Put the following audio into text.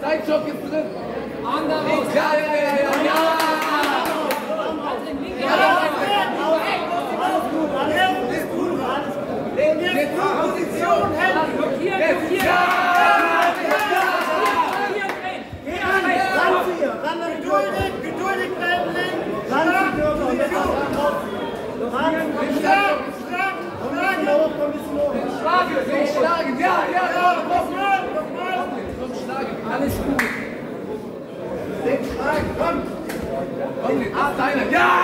Zeitjob ist drin! Anderer! Ja, ja, ja, ja, ja! Schlage, so Schlage, ja, ja, ja, nochmal, nochmal. So Schlage, alles gut. Den Schlage, komm. Komm, den Arzt einer, ja!